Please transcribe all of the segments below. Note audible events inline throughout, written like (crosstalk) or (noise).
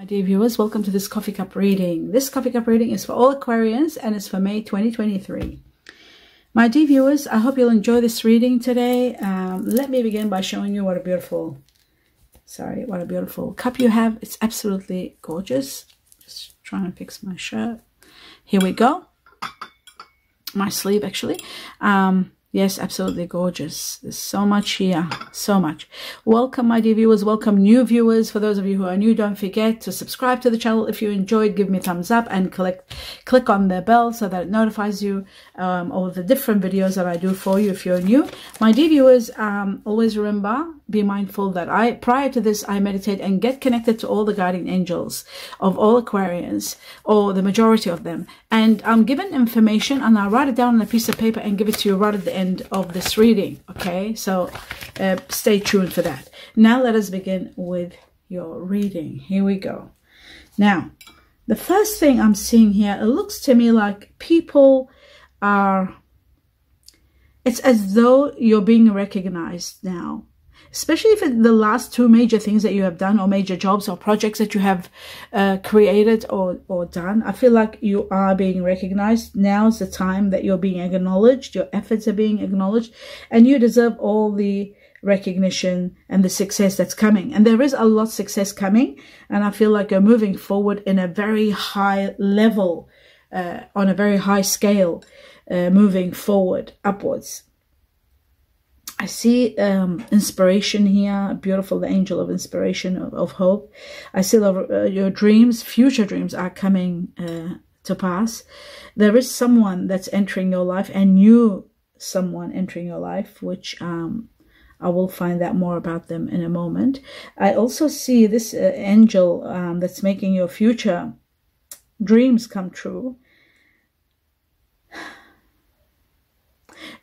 My dear viewers, welcome to this coffee cup reading. This coffee cup reading is for all Aquarians and it's for May 2023. My dear viewers, I hope you'll enjoy this reading today. Um, let me begin by showing you what a beautiful, sorry, what a beautiful cup you have. It's absolutely gorgeous. Just trying to fix my shirt. Here we go. My sleeve, actually. Um, Yes, absolutely gorgeous. There's so much here, so much. Welcome, my dear viewers. Welcome, new viewers. For those of you who are new, don't forget to subscribe to the channel. If you enjoyed, give me a thumbs up and click, click on the bell so that it notifies you um, of the different videos that I do for you if you're new. My dear viewers, um, always remember, be mindful that I, prior to this, I meditate and get connected to all the guardian angels of all Aquarians, or the majority of them. And I'm given information and I write it down on a piece of paper and give it to you right at the end of this reading. Okay, so uh, stay tuned for that. Now let us begin with your reading. Here we go. Now, the first thing I'm seeing here, it looks to me like people are, it's as though you're being recognized now especially if the last two major things that you have done or major jobs or projects that you have uh, created or, or done, I feel like you are being recognized. Now's the time that you're being acknowledged, your efforts are being acknowledged, and you deserve all the recognition and the success that's coming. And there is a lot of success coming, and I feel like you're moving forward in a very high level, uh, on a very high scale, uh, moving forward upwards. I see um, inspiration here, beautiful, the angel of inspiration, of, of hope. I see uh, your dreams, future dreams are coming uh, to pass. There is someone that's entering your life and you someone entering your life, which um, I will find out more about them in a moment. I also see this uh, angel um, that's making your future dreams come true.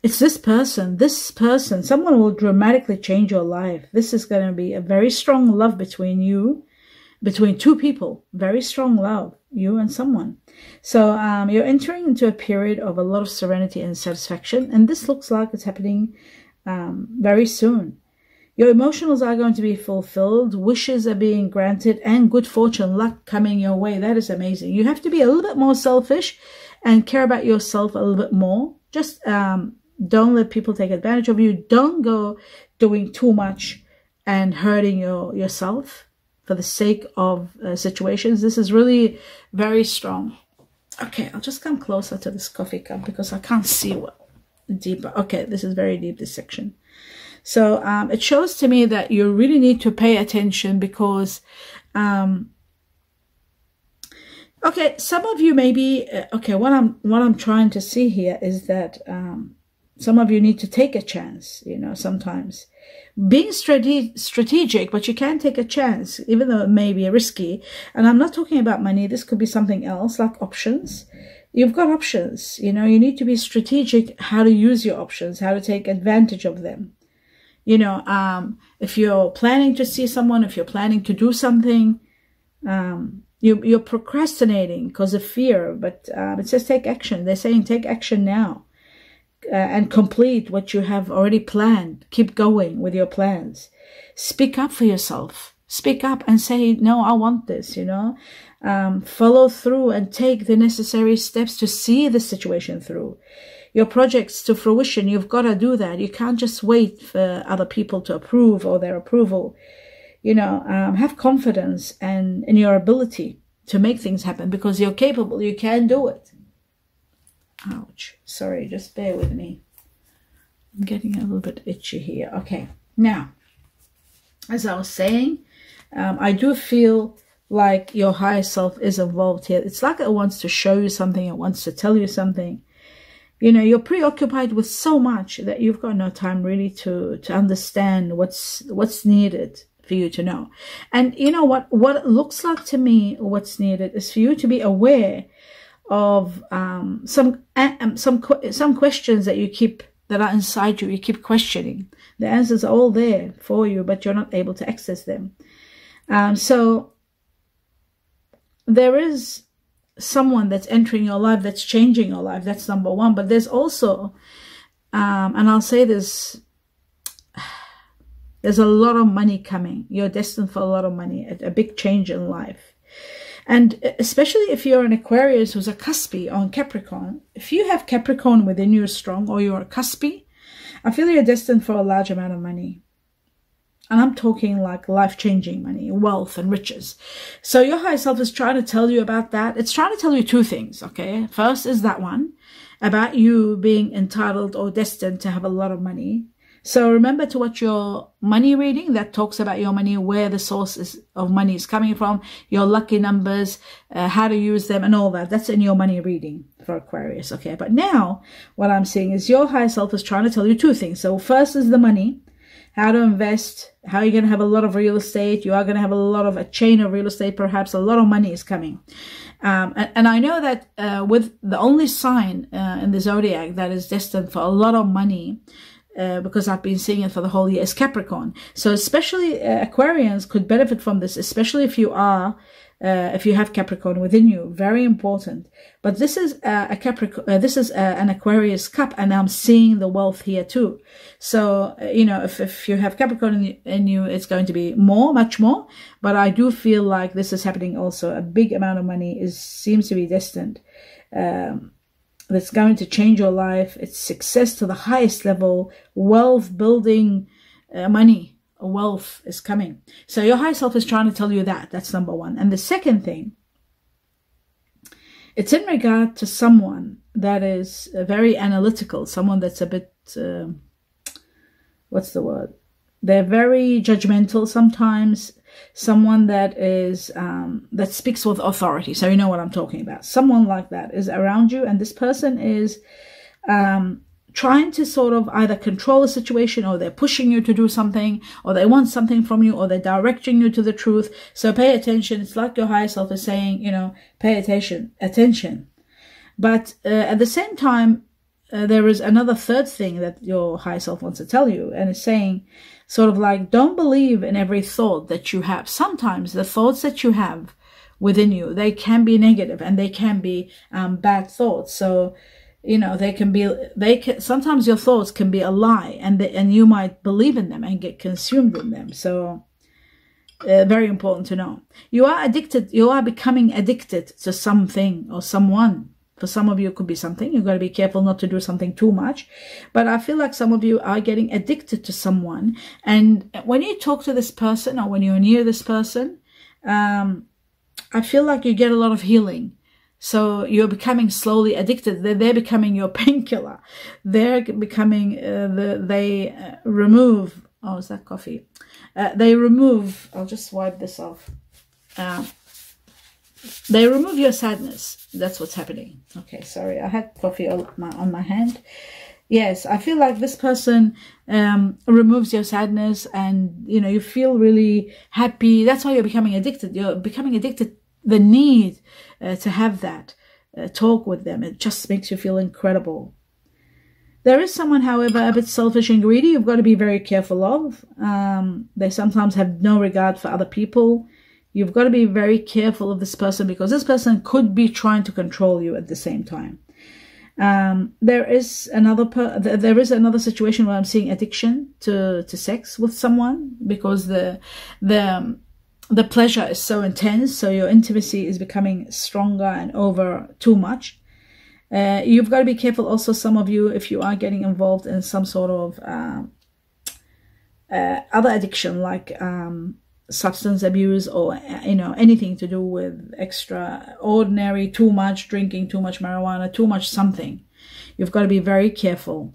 It's this person, this person, someone will dramatically change your life. This is going to be a very strong love between you, between two people, very strong love, you and someone. So um, you're entering into a period of a lot of serenity and satisfaction, and this looks like it's happening um, very soon. Your emotionals are going to be fulfilled, wishes are being granted, and good fortune, luck coming your way. That is amazing. You have to be a little bit more selfish and care about yourself a little bit more. Just um, don't let people take advantage of you. Don't go doing too much and hurting your, yourself for the sake of uh, situations. This is really very strong. Okay, I'll just come closer to this coffee cup because I can't see what deeper. Okay, this is very deep, this section. So um, it shows to me that you really need to pay attention because, um, okay, some of you maybe, uh, okay, what I'm, what I'm trying to see here is that, um, some of you need to take a chance, you know, sometimes. Being strate- strategic, but you can take a chance, even though it may be risky. And I'm not talking about money. This could be something else, like options. You've got options, you know, you need to be strategic how to use your options, how to take advantage of them. You know, um, if you're planning to see someone, if you're planning to do something, um, you, you're procrastinating because of fear, but um, it says take action. They're saying take action now uh, and complete what you have already planned. Keep going with your plans. Speak up for yourself. Speak up and say, no, I want this, you know. Um, follow through and take the necessary steps to see the situation through. Your projects to fruition, you've got to do that. You can't just wait for other people to approve or their approval. You know, um, have confidence and in your ability to make things happen because you're capable. You can do it. Ouch. Sorry, just bear with me. I'm getting a little bit itchy here. Okay, now, as I was saying, um, I do feel like your higher self is involved here. It's like it wants to show you something, it wants to tell you something. You know, you're preoccupied with so much that you've got no time really to to understand what's what's needed for you to know. And you know what what it looks like to me what's needed is for you to be aware of um, some um, some some questions that you keep that are inside you. You keep questioning. The answers are all there for you, but you're not able to access them. Um, so there is someone that's entering your life that's changing your life. That's number one. But there's also, um, and I'll say this. There's a lot of money coming. You're destined for a lot of money, a, a big change in life And especially if you're an Aquarius who's a cuspy on Capricorn, if you have Capricorn within you strong or you're a cuspy, I feel you're destined for a large amount of money. And I'm talking like life changing money, wealth, and riches. So your higher self is trying to tell you about that. It's trying to tell you two things, okay? First is that one about you being entitled or destined to have a lot of money. So remember to watch your money reading that talks about your money, where the sources of money is coming from, your lucky numbers, uh, how to use them and all that. That's in your money reading for Aquarius. Okay. But now what I'm seeing is your higher self is trying to tell you two things. So first is the money how to invest, how you're going to have a lot of real estate. You are going to have a lot of a chain of real estate. Perhaps a lot of money is coming. Um, and, and, I know that uh, with the only sign uh, in the zodiac that is destined for a lot of money, uh, because I've been seeing it for the whole year, is Capricorn. So especially uh, Aquarians could benefit from this, especially if you are uh, if you have Capricorn within you, very important. But this is a Capricorn, uh, this is an Aquarius cup, and I'm seeing the wealth here too. So, uh, you know, if, if you have Capricorn in, in, you, it's going to be more, much more. But I do feel like this is happening also. A big amount of money is seems to be destined. Um, that's going to change your life. It's success to the highest level, wealth building uh, money wealth is coming. So your high self is trying to tell you that. That's number one. And the second thing, it's in regard to someone that is very analytical, someone that's a bit, uh, what's the word? They're very judgmental sometimes. Someone that is um, that speaks with authority. So you know what I'm talking about. Someone like that is around you, and this person is um, trying to sort of either control a situation or they're pushing you to do something or they want something from you or they're directing you to the truth. So pay attention. It's like your higher self is saying, you know, pay attention, attention. But uh, at the same time, uh, there is another third thing that your higher self wants to tell you and it's saying sort of like don't believe in every thought that you have. Sometimes the thoughts that you have within you they can be negative and they can be um, bad thoughts. So you know they can be they can sometimes your thoughts can be a lie and and you might believe in them and get consumed in them. So uh, very important to know. You are addicted you are becoming addicted to something or someone for some of you it could be something you've got to be careful not to do something too much but i feel like some of you are getting addicted to someone and when you talk to this person or when you're near this person um, i feel like you get a lot of healing so you're becoming slowly addicted. They're, they're becoming your (laughs) painkiller. They're becoming, uh, the, they uh, remove, oh, is that coffee? Uh, they remove, I'll just wipe this off. They remove your sadness. That's what's happening. Okay, sorry. I had coffee on my, on my hand. Yes, I feel like this person um, removes your sadness and, you know, you feel really happy. That's why you're becoming addicted. You're becoming addicted the need uh, to have that uh, talk with them. It just makes you feel incredible. There is someone, however, a bit selfish and greedy you've got to be very careful of. Um, they sometimes have no regard for other people. You've got to be very careful of this person because this person could be trying to control you at the same time. Um, there is another per- there is another situation where I'm seeing addiction to to sex with someone because the the the pleasure is so intense, so your intimacy is becoming stronger and over too much. Uh, you've got to be careful also, some of you, if you are getting involved in some sort of uh, uh, other addiction like um, substance abuse or, you know, anything to do with extraordinary, too much drinking, too much marijuana, too much something. You've got to be very careful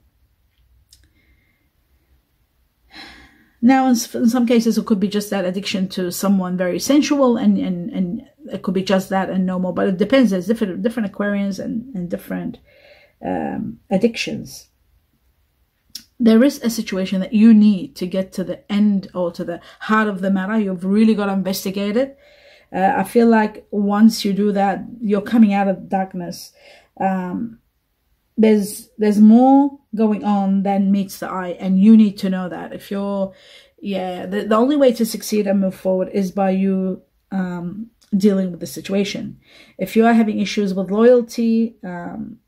Now, in, some cases, it could be just that addiction to someone very sensual, and, and, and it could be just that and no more. But it depends. There's different different Aquarians and, and different um, addictions. There is a situation that you need to get to the end or to the heart of the matter. You've really got to investigate it. Uh, I feel like once you do that, you're coming out of darkness. Um, there's there's more going on than meets the eye and you need to know that if you're yeah the, the only way to succeed and move forward is by you um, dealing with the situation if you are having issues with loyalty um,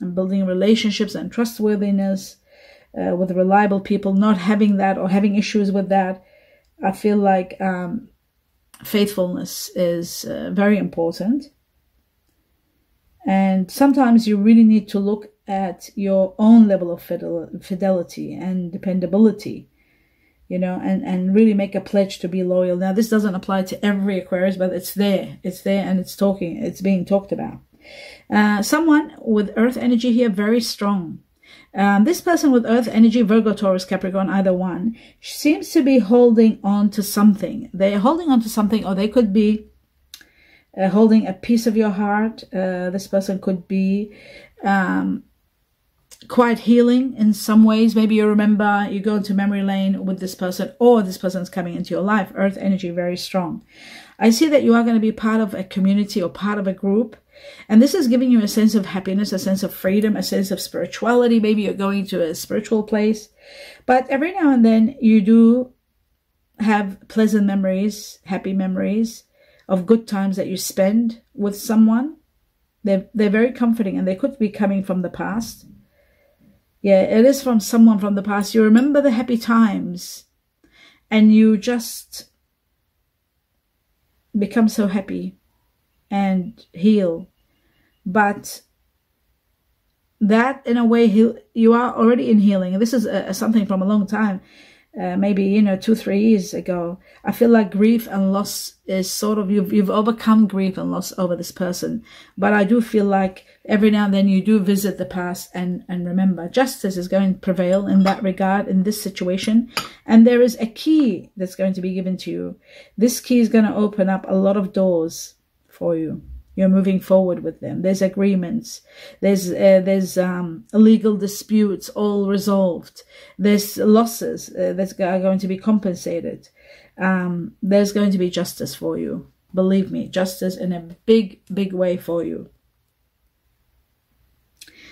and building relationships and trustworthiness uh, with reliable people not having that or having issues with that i feel like um, faithfulness is uh, very important. And sometimes you really need to look at your own level of fidel- fidelity and dependability, you know, and, and really make a pledge to be loyal. Now, this doesn't apply to every Aquarius, but it's there. It's there and it's talking, it's being talked about. Uh, someone with earth energy here, very strong. Um, this person with earth energy, Virgo, Taurus, Capricorn, either one, seems to be holding on to something. They're holding on to something, or they could be uh, holding a piece of your heart. Uh, this person could be um, quite healing in some ways. Maybe you remember you go into memory lane with this person, or this person's coming into your life. Earth energy very strong. I see that you are going to be part of a community or part of a group and this is giving you a sense of happiness, a sense of freedom, a sense of spirituality. Maybe you're going to a spiritual place. But every now and then you do have pleasant memories, happy memories of good times that you spend with someone. They're, they're very comforting and they could be coming from the past. Yeah, it is from someone from the past. You remember the happy times and you just become so happy and heal. But that, in a way, you are already in healing. This is a, a something from a long time. Uh, maybe you know two three years ago i feel like grief and loss is sort of you've, you've overcome grief and loss over this person but i do feel like every now and then you do visit the past and and remember justice is going to prevail in that regard in this situation and there is a key that's going to be given to you this key is going to open up a lot of doors for you. You're moving forward with them. There's agreements. There's uh, there's um, legal disputes all resolved. There's losses uh, that are going to be compensated. Um, there's going to be justice for you. Believe me, justice in a big, big way for you.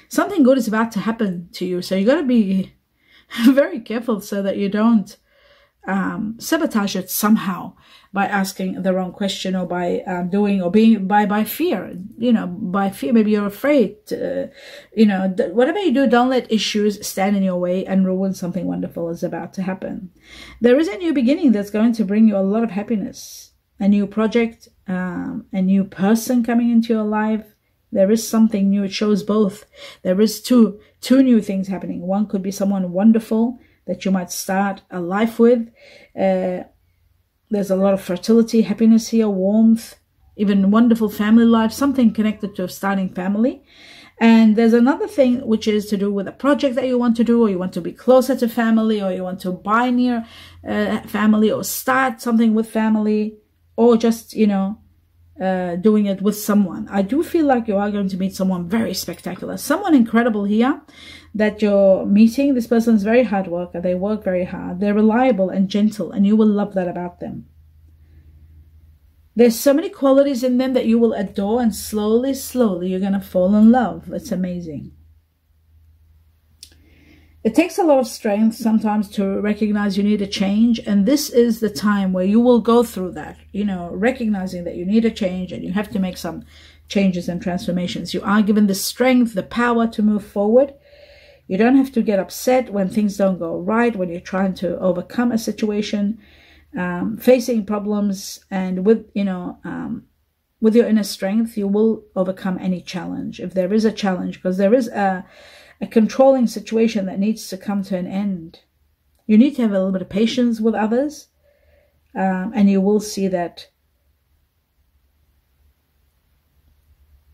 Something good is about to happen to you, so you got to be (laughs) very careful so that you don't um, sabotage it somehow by asking the wrong question or by um, doing or being by by fear you know by fear. Maybe you're afraid to, you know whatever you do don't let issues stand in your way and ruin something wonderful is about to happen. There is a new beginning that's going to bring you a lot of happiness. A new project um, a new person coming into your life. There is something new. It shows both. There is two two new things happening. One could be someone wonderful that you might start a life with. Uh, there's a lot of fertility, happiness here, warmth, even wonderful family life, something connected to starting family. And there's another thing which is to do with a project that you want to do, or you want to be closer to family, or you want to buy near uh, family, or start something with family, or just, you know, uh, doing it with someone. I do feel like you are going to meet someone very spectacular, someone incredible here that you're meeting. This person is very hard worker. They work very hard. They're reliable and gentle, and you will love that about them. There's so many qualities in them that you will adore, and slowly, slowly, you're going to fall in love. It's amazing. It takes a lot of strength sometimes to recognize you need a change. And this is the time where you will go through that, you know, recognizing that you need a change and you have to make some changes and transformations. You are given the strength, the power to move forward. You don't have to get upset when things don't go right, when you're trying to overcome a situation, um, facing problems, and with, you know, um, with your inner strength, you will overcome any challenge. If there is a challenge, because there is a, a controlling situation that needs to come to an end. You need to have a little bit of patience with others, um, and you will see that.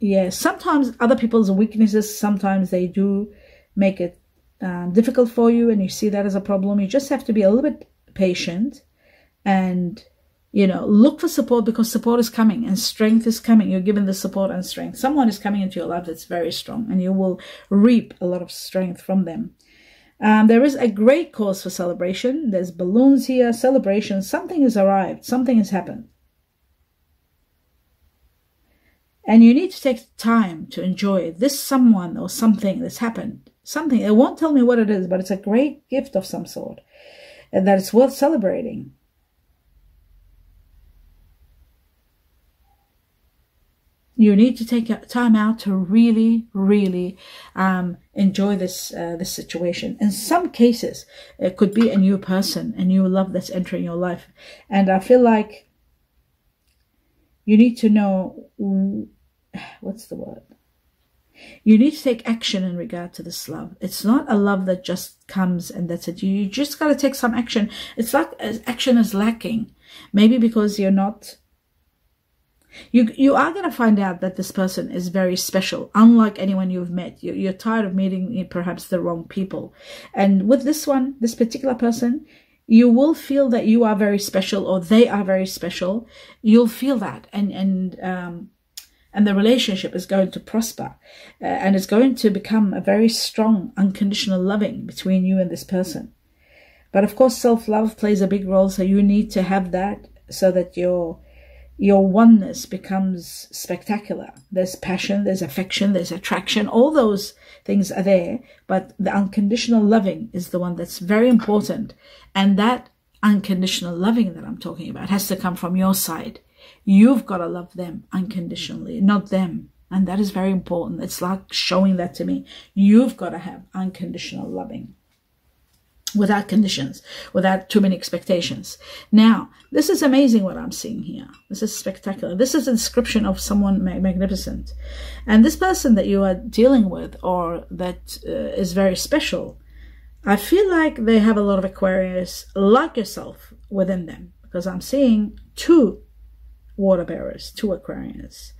Yeah, sometimes other people's weaknesses, sometimes they do make it um, difficult for you, and you see that as a problem. You just have to be a little bit patient and you know look for support because support is coming and strength is coming. You're given the support and strength. Someone is coming into your life that's very strong and you will reap a lot of strength from them. Um, there is a great cause for celebration. There's balloons here. Celebration. Something has arrived. Something has happened. And you need to take time to enjoy this someone or something that's happened. Something. It won't tell me what it is but it's a great gift of some sort and that it's worth celebrating you need to take time out to really, really um, enjoy this uh, this situation. In some cases, it could be a new person, a new love that's entering your life, and I feel like you need to know what's the word? You need to take action in regard to this love. It's not a love that just comes and that's it. You just got to take some action. It's like action is lacking. Maybe because you're not you you are going to find out that this person is very special, unlike anyone you've met. You, you're tired of meeting perhaps the wrong people, and with this one, this particular person, you will feel that you are very special or they are very special. You'll feel that, and and um, and the relationship is going to prosper, uh, and it's going to become a very strong, unconditional loving between you and this person. But of course, self love plays a big role, so you need to have that so that you're your oneness becomes spectacular. There's passion, there's affection, there's attraction, all those things are there, but the unconditional loving is the one that's very important. And that unconditional loving that I'm talking about has to come from your side. You've got to love them unconditionally, not them. And that is very important. It's like showing that to me. You've got to have unconditional loving without conditions, without too many expectations. Now, this is amazing what I'm seeing here. This is spectacular. This is a description of someone magnificent. And this person that you are dealing with or that uh, is very special, I feel like they have a lot of Aquarius like yourself within them because I'm seeing two water bearers, two Aquarians.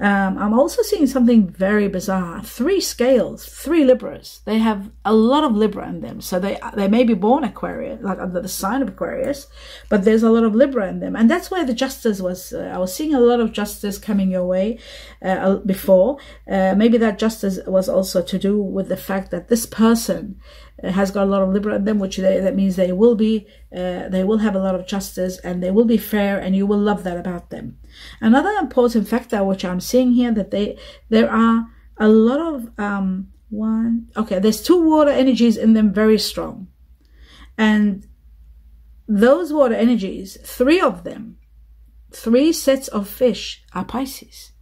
Um, I'm also seeing something very bizarre. Three scales, three Libras. They have a lot of Libra in them. So they they may be born Aquarius, like under the sign of Aquarius, but there's a lot of Libra in them. And that's why the justice was, uh, I was seeing a lot of justice coming your way uh, before. Uh, maybe that justice was also to do with the fact that this person has got a lot of Libra in them, which they, that means they will be, uh, they will have a lot of justice and they will be fair, and you will love that about them. Another important factor which I'm seeing here that they there are a lot of um one okay, there's two water energies in them very strong, and those water energies, three of them, three sets of fish are Pisces.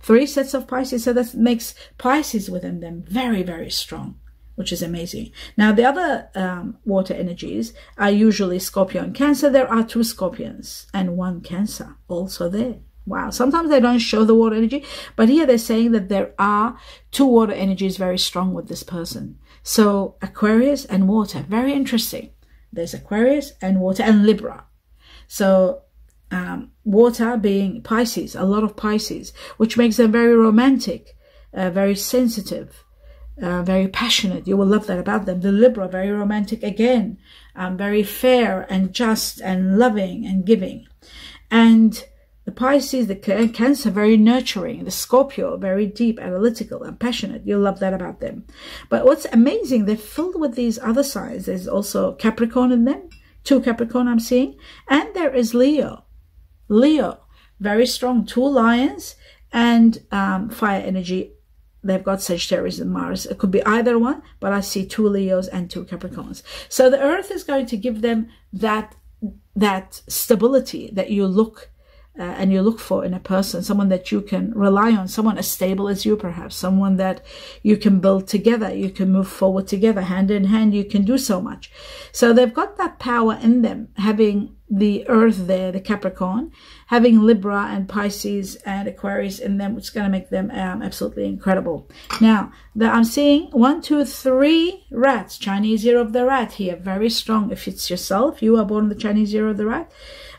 Three sets of Pisces, so that makes Pisces within them very, very strong which is amazing. Now, the other um, water energies are usually Scorpio and Cancer. There are two Scorpions and one Cancer also there. Wow. Sometimes they don't show the water energy, but here they're saying that there are two water energies very strong with this person. So Aquarius and water, very interesting. There's Aquarius and water and Libra. So um, water being Pisces, a lot of Pisces, which makes them very romantic, uh, very sensitive, uh, very passionate. You will love that about them. The Libra, very romantic again, um, very fair and just and loving and giving. And the Pisces, the Cancer, very nurturing. The Scorpio, very deep, analytical and passionate. You'll love that about them. But what's amazing, they're filled with these other signs. There's also Capricorn in them, two Capricorn I'm seeing. And there is Leo. Leo, very strong, two lions and um, fire energy they've got Sagittarius and Mars. It could be either one, but I see two Leos and two Capricorns. So the Earth is going to give them that that stability that you look uh, and you look for in a person, someone that you can rely on, someone as stable as you, perhaps, someone that you can build together, you can move forward together, hand in hand, you can do so much. So they've got that power in them, having the earth there, the Capricorn, having Libra and Pisces and Aquarius in them, which is going to make them um, absolutely incredible. Now, the, I'm seeing one, two, three rats, Chinese year of the rat here, very strong. If it's yourself, you are born the Chinese year of the rat,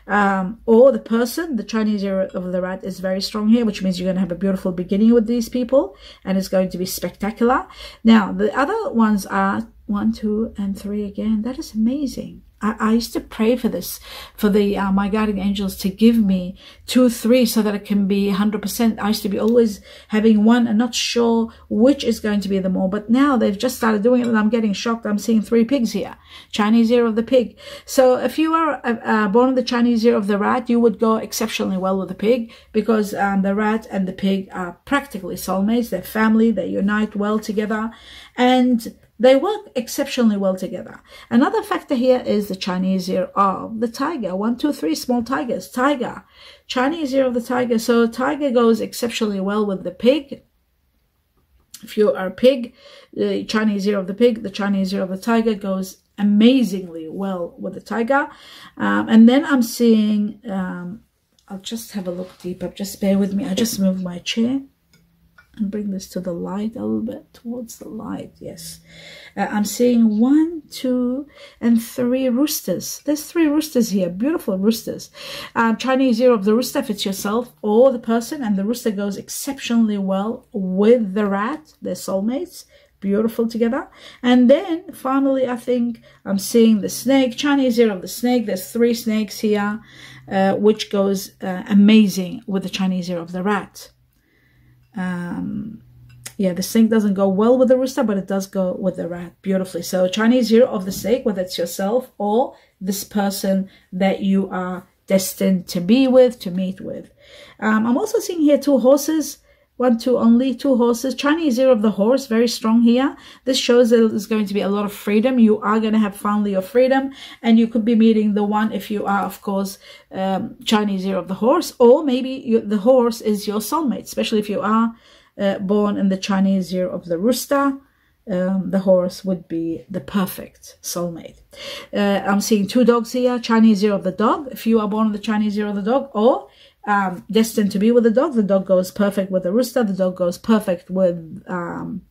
um, or the person, the Chinese year of the rat is very strong here, which means you're going to have a beautiful beginning with these people, and it's going to be spectacular. Now, the other ones are one, two, and three again. That is amazing. I, I used to pray for this, for the uh, my guardian angels to give me two or three so that it can be 100%. I used to be always having one and not sure which is going to be the more, but now they've just started doing it and I'm getting shocked. I'm seeing three pigs here. Chinese year of the pig. So if you are uh, uh born in the Chinese year of the rat, you would go exceptionally well with the pig because um, the rat and the pig are practically soulmates. They're family. They unite well together. And they work exceptionally well together. Another factor here is the Chinese year of the tiger. One, two, three small tigers. Tiger. Chinese year of the tiger. So tiger goes exceptionally well with the pig. If you are a pig, the Chinese year of the pig, the Chinese year of the tiger goes amazingly well with the tiger. Um, and then I'm seeing um, I'll just have a look deeper. Just bear with me. I just moved my chair and bring this to the light a little bit towards the light. Yes. Uh, I'm seeing one, two, and three roosters. There's three roosters here. Beautiful roosters. Um, Chinese year of the rooster fits yourself or the person, and the rooster goes exceptionally well with the rat. They're soulmates beautiful together. And then finally, I think I'm seeing the snake, Chinese year of the snake. There's three snakes here, uh, which goes uh, amazing with the Chinese year of the rat. Um, yeah, the snake doesn't go well with the rooster, but it does go with the rat beautifully. So Chinese year of the snake, whether it's yourself or this person that you are destined to be with, to meet with. Um, I'm also seeing here two horses one, two, only two horses. Chinese year of the horse, very strong here. This shows that there's going to be a lot of freedom. You are going to have finally your freedom, and you could be meeting the one if you are, of course, um, Chinese year of the horse, or maybe you, the horse is your soulmate, especially if you are uh, born in the Chinese year of the rooster. Um, the horse would be the perfect soulmate. Uh, I'm seeing two dogs here, Chinese year of the dog, if you are born in the Chinese year of the dog, or um, destined to be with the dog. The dog goes perfect with the rooster. The dog goes perfect with um,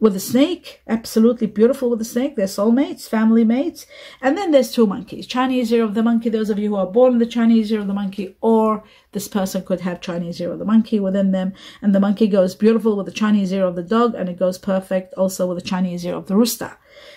with the snake. Absolutely beautiful with the snake. They're soulmates, family mates. And then there's two monkeys. Chinese year of the monkey. Those of you who are born in the Chinese year of the monkey, or this person could have Chinese year of the monkey within them. And the monkey goes beautiful with the Chinese year of the dog, and it goes perfect also with the Chinese year of the rooster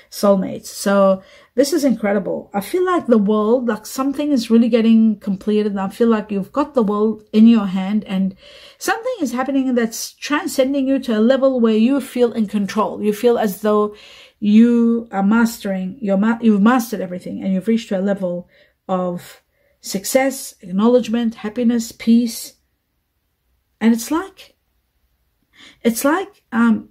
soulmates. So this is incredible. I feel like the world, like something is really getting completed. I feel like you've got the world in your hand and something is happening that's transcending you to a level where you feel in control. You feel as though you are mastering your, ma- you've mastered everything and you've reached to a level of success, acknowledgement, happiness, peace. And it's like, it's like, um,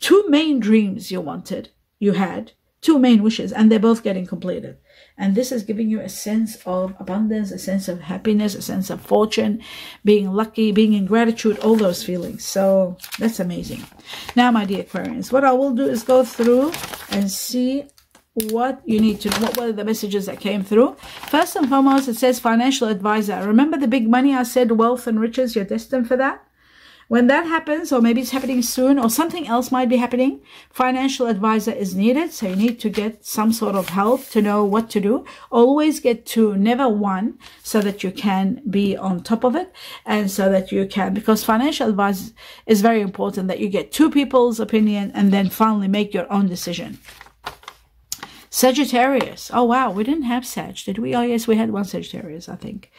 two main dreams you wanted you had two main wishes and they're both getting completed. And this is giving you a sense of abundance a sense of happiness a sense of fortune being lucky being in gratitude all those feelings. So that's amazing. Now my dear aquarians what i will do is go through and see what you need to what were the messages that came through? First and foremost it says financial advisor. Remember the big money i said wealth and riches you're destined for that when that happens, or maybe it's happening soon, or something else might be happening, financial advisor is needed. So you need to get some sort of help to know what to do. Always get two, never one, so that you can be on top of it and so that you can, because financial advice is very important that you get two people's opinion and then finally make your own decision. Sagittarius. Oh, wow. We didn't have Sag, did we? Oh, yes, we had one Sagittarius, I think.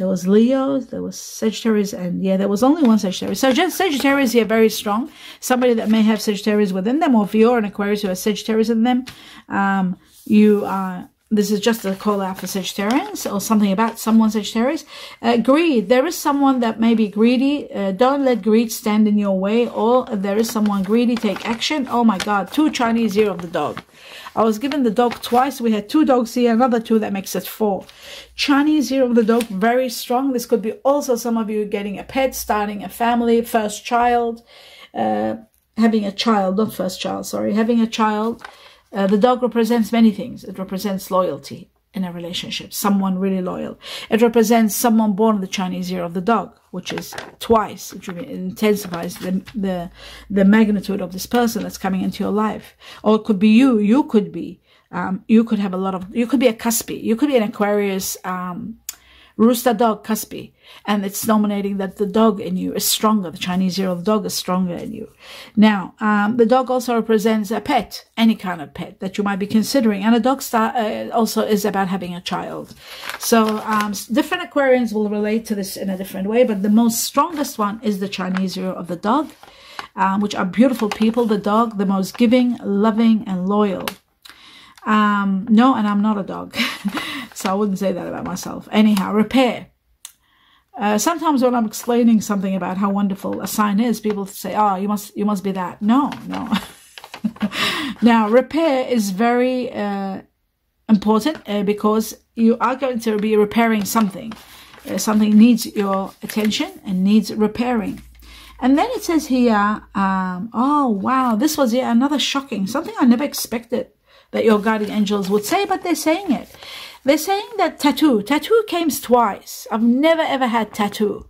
There was Leo, there was Sagittarius, and yeah, there was only one Sagittarius. So just Sagittarius here, very strong. Somebody that may have Sagittarius within them, or if you're an Aquarius who has Sagittarius in them, um, you are this is just a call out for Sagittarians or something about someone Sagittarius. Uh, greed. There is someone that may be greedy. Uh, don't let greed stand in your way. Or there is someone greedy, take action. Oh my God. Two Chinese year of the dog. I was given the dog twice. We had two dogs here, another two, that makes it four. Chinese year of the dog, very strong. This could be also some of you getting a pet, starting a family, first child, uh, having a child, not first child, sorry, having a child. Uh, the dog represents many things. It represents loyalty in a relationship, someone really loyal. It represents someone born in the Chinese year of the dog, which is twice, which intensifies the, the, the magnitude of this person that's coming into your life. Or it could be you, you could be, um, you could have a lot of, you could be a Cuspi, you could be an Aquarius, um, Rooster dog Cuspi, and it's nominating that the dog in you is stronger. The Chinese year of the dog is stronger in you. Now, um, the dog also represents a pet, any kind of pet that you might be considering, and a dog star, uh, also is about having a child. So um, different Aquarians will relate to this in a different way, but the most strongest one is the Chinese year of the dog, um, which are beautiful people. The dog, the most giving, loving, and loyal. Um, no, and I'm not a dog. (laughs) so I wouldn't say that about myself. Anyhow, repair. Uh, sometimes when I'm explaining something about how wonderful a sign is, people say, "Oh, you must, you must be that." No, no. (laughs) now, repair is very uh, important uh, because you are going to be repairing something. Uh, something needs your attention and needs repairing. And then it says here, um, "Oh wow, this was yet another shocking something I never expected." That your guardian angels would say, but they're saying it. They're saying that tattoo, tattoo came twice. I've never ever had tattoo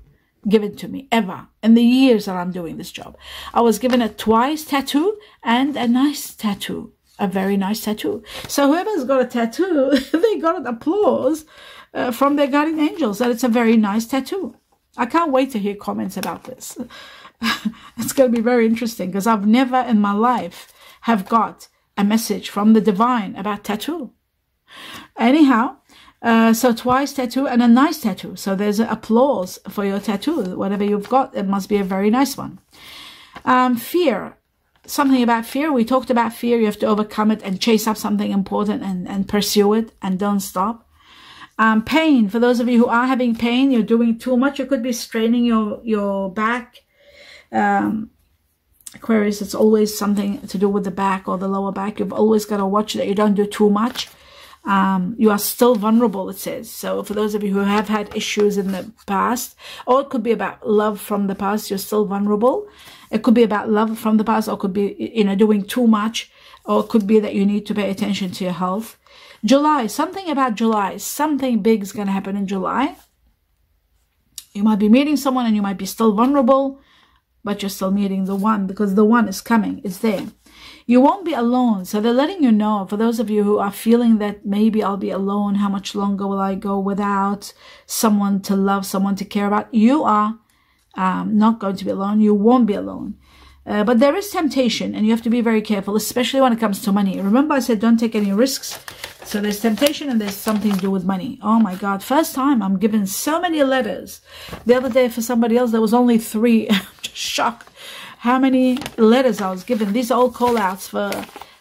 given to me ever in the years that I'm doing this job. I was given a twice tattoo and a nice tattoo, a very nice tattoo. So whoever's got a tattoo, (laughs) they got an applause uh, from their guardian angels that it's a very nice tattoo. I can't wait to hear comments about this. (laughs) it's going to be very interesting because I've never in my life have got a message from the divine about tattoo. Anyhow, uh, so twice tattoo and a nice tattoo. So there's applause for your tattoo. Whatever you've got, it must be a very nice one. Um, fear. Something about fear. We talked about fear. You have to overcome it and chase up something important and, and pursue it and don't stop. Um, pain. For those of you who are having pain, you're doing too much. You could be straining your, your back. Um, Aquarius, it's always something to do with the back or the lower back. You've always got to watch that you don't do too much um, you are still vulnerable, it says. So for those of you who have had issues in the past, or it could be about love from the past, you're still vulnerable. It could be about love from the past, or could be, you know, doing too much, or it could be that you need to pay attention to your health. July, something about July, something big is going to happen in July. You might be meeting someone and you might be still vulnerable, but you're still meeting the one because the one is coming, it's there you won't be alone. So they're letting you know, for those of you who are feeling that maybe I'll be alone, how much longer will I go without someone to love, someone to care about? You are um, not going to be alone. You won't be alone. Uh, but there is temptation and you have to be very careful, especially when it comes to money. Remember I said don't take any risks. So there's temptation and there's something to do with money. Oh my God. First time I'm given so many letters. The other day for somebody else, there was only three. (laughs) I'm just shocked how many letters I was given. These are all call outs for,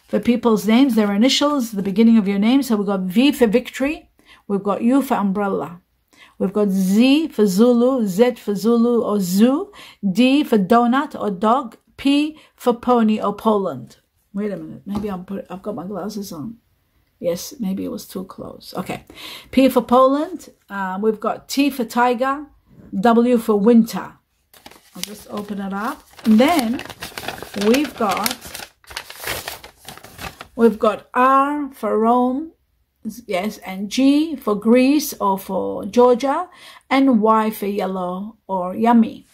for people's names, their initials, the beginning of your name. So we've got V for victory. We've got U for umbrella. We've got Z for Zulu, Z for Zulu or Zoo, D for donut or dog, P for pony or Poland. Wait a minute. Maybe I'm put, I've got my glasses on. Yes, maybe it was too close. Okay. P for Poland. Uh, we've got T for tiger, W for winter. I'll just open it up. And then we've got we've got R for Rome, yes, and G for Greece or for Georgia, and Y for yellow or yummy.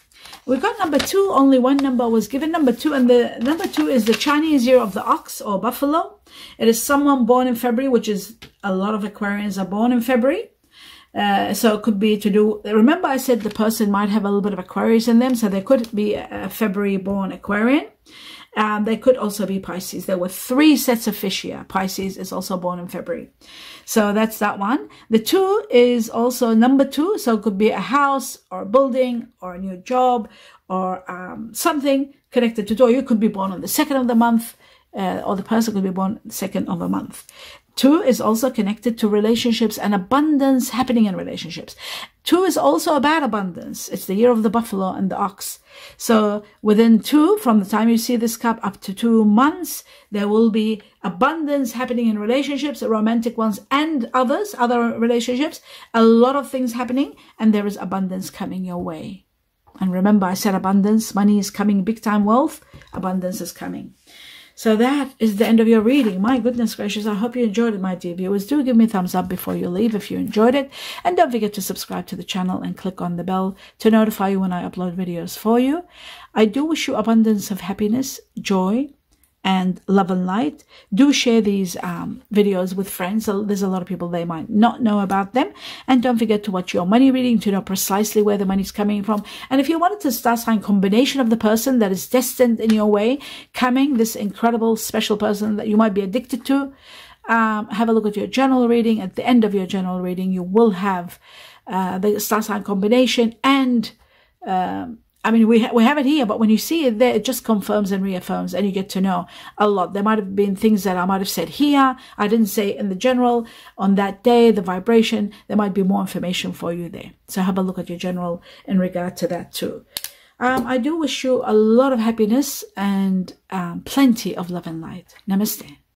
We got number two, only one number was given number two, and the number two is the Chinese year of the ox or buffalo. It is someone born in February, which is a lot of Aquarians are born in February. Uh, so it could be to do, remember I said the person might have a little bit of Aquarius in them. So they could be a February born Aquarian. Um, they could also be Pisces. There were three sets of fish here. Pisces is also born in February. So that's that one. The two is also number two. So it could be a house or a building or a new job or um, something connected to door. You could be born on the second of the month. Uh, or the person could be born second of a month. Two is also connected to relationships and abundance happening in relationships. Two is also about abundance. It's the year of the buffalo and the ox. So within two, from the time you see this cup up to two months, there will be abundance happening in relationships, romantic ones and others, other relationships, a lot of things happening and there is abundance coming your way. And remember, I said abundance, money is coming, big time wealth, abundance is coming. So that is the end of your reading. My goodness gracious, I hope you enjoyed it, my dear viewers. Do give me a thumbs up before you leave if you enjoyed it. And don't forget to subscribe to the channel and click on the bell to notify you when I upload videos for you. I do wish you abundance of happiness, joy, and love and light. Do share these um, videos with friends. There's a lot of people they might not know about them. And don't forget to watch your money reading to know precisely where the money's coming from. And if you wanted to start sign combination of the person that is destined in your way, coming, this incredible special person that you might be addicted to, um, have a look at your general reading. At the end of your general reading, you will have uh, the star sign combination and um, I mean, we, ha- we have it here, but when you see it there, it just confirms and reaffirms and you get to know a lot. There might have been things that I might have said here. I didn't say in the general on that day, the vibration, there might be more information for you there. So have a look at your general in regard to that too. Um, I do wish you a lot of happiness and um, plenty of love and light. Namaste.